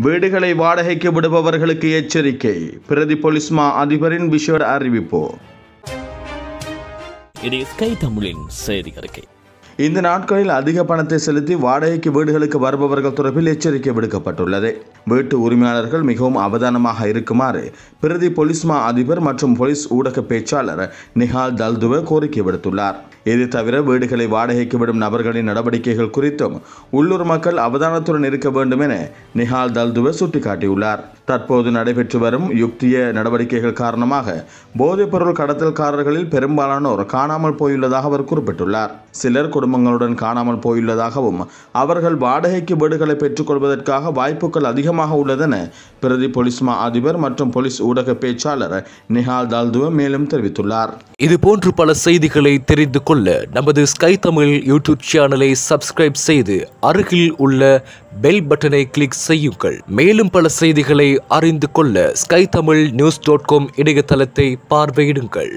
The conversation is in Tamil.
வீடுகளை வாடகைக்கு விடுபவர்களுக்கு எச்சரிக்கை. பிரதி பொலிஸ்மா அதிபரின் விஷேட அறிவிப்பு. இது ஸ்கை தமிழின் செய்தி அறிக்கை. இந்த நாட்களில் அதிக பணத்தை செலுத்தி வாடகைக்கு வீடுகளுக்கு வருபவர்கள் தொடர்பில் எச்சரிக்கை விடுக்கப்பட்டுள்ளது. வீட்டு உரிமையாளர்கள் மிகவும் அவதானமாக இருக்குமாறு பிரதி பொலிஸ்மா அதிபர் மற்றும் போலீஸ் ஊடக பேச்சாளர் நிஹால் தல்துவ கோரிக்கை விடுத்துள்ளார். இது தவிர வீடுகளை வாடகைக்கு விடும் நபர்களின் நடவடிக்கைகள் குறித்தும் உள்ளூர் மக்கள் அவதானத்துடன் இருக்க வேண்டும் என நிஹால் தல்துவ சுட்டிக்காட்டியுள்ளார். தற்போது நடைபெற்று வரும் யுக்திய நடவடிக்கைகள் காரணமாக போதைப்பொருள் கடத்தல்காரர்களில் பெரும்பாலானோர் காணாமல் போயுள்ளதாக அவர் குறிப்பிட்டுள்ளார். சிலர் குடும்பங்களுடன் காணாமல் போயுள்ளதாகவும் அவர்கள் வாடகைக்கு வீடுகளை பெற்றுக்கொள்வதற்காக வாய்ப்புகள் அதிகமாக உள்ளதென பிரதி பொலிஸ்மா அதிபர் மற்றும் போலீஸ் ஊடக பேச்சாளர் நிஹால் தால்துவ மேலும் தெரிவித்துள்ளார். இது போன்று பல செய்திகளை தெரிந்து கொள்ள நமது ஸ்கை தமிழ் யூடியூப் சேனலை சப்ஸ்கிரைப் செய்து அருகில் உள்ள பெல் பட்டனை கிளிக் செய்யுங்கள். மேலும் பல செய்திகளை அறிந்து கொள்ள Sky Tamil news dot com இணையதளத்தை பார்வையிடுங்கள்.